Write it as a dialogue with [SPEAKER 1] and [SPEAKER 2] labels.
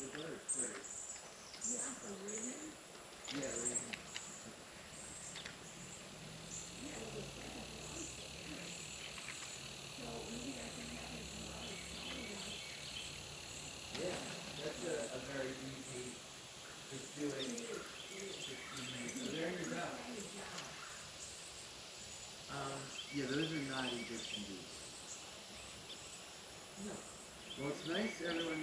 [SPEAKER 1] the bird first.
[SPEAKER 2] Yeah, the raven.
[SPEAKER 1] Yeah, raven. Yeah, that's a, a very easy, just there you go. Um, yeah, those are not Egyptian beads. No. Well, it's nice everyone.